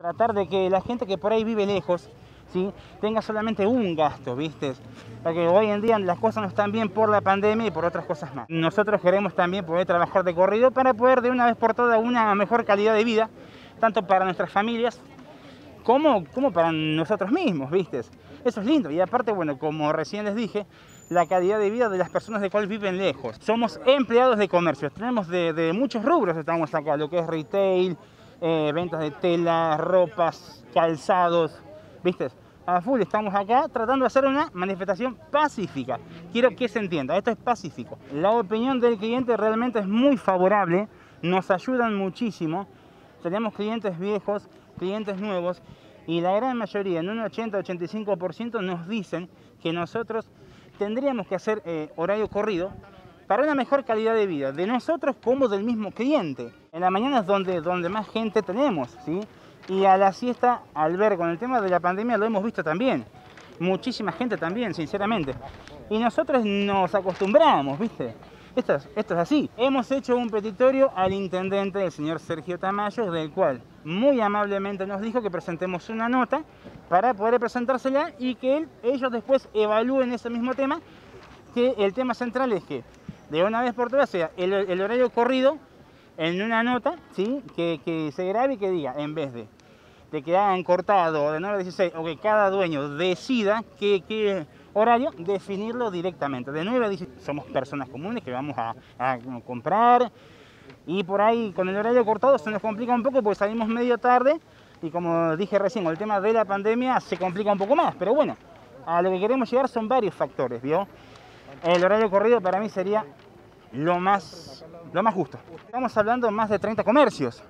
Tratar de que la gente que por ahí vive lejos, ¿sí? tenga solamente un gasto, ¿viste? Porque hoy en día las cosas no están bien por la pandemia y por otras cosas más. Nosotros queremos también poder trabajar de corrido para poder de una vez por todas una mejor calidad de vida, tanto para nuestras familias como, como para nosotros mismos, ¿viste? Eso es lindo. Y aparte, bueno, como recién les dije, la calidad de vida de las personas de cual viven lejos. Somos empleados de comercio, tenemos de, muchos rubros, estamos acá, lo que es retail, eh, ventas de tela, ropas, calzados, ¿viste? A full estamos acá tratando de hacer una manifestación pacífica. Quiero que se entienda, esto es pacífico. La opinión del cliente realmente es muy favorable, nos ayudan muchísimo. Tenemos clientes viejos, clientes nuevos y la gran mayoría, en un 80-85% nos dicen que nosotros tendríamos que hacer eh, horario corrido para una mejor calidad de vida, de nosotros como del mismo cliente. En la mañana es donde, donde más gente tenemos, ¿sí? Y a la siesta, al ver con el tema de la pandemia, lo hemos visto también. Muchísima gente también, sinceramente. Y nosotros nos acostumbramos, ¿viste? Esto es, así. Hemos hecho un petitorio al intendente, el señor Sergio Tamayo, del cual muy amablemente nos dijo que presentemos una nota para poder presentársela y que ellos después evalúen ese mismo tema, que el tema central es que de una vez por todas sea el, horario corrido en una nota, ¿sí? que, se grabe y que diga, en vez de, de que hagan cortado de 9 a 16 o que cada dueño decida qué, horario, definirlo directamente. De 9 a 16 somos personas comunes que vamos a, a comprar y por ahí con el horario cortado se nos complica un poco porque salimos medio tarde y como dije recién, con el tema de la pandemia se complica un poco más, pero bueno, a lo que queremos llegar son varios factores, ¿vio? El horario corrido para mí sería lo más, lo más justo. Estamos hablando de más de 30 comercios.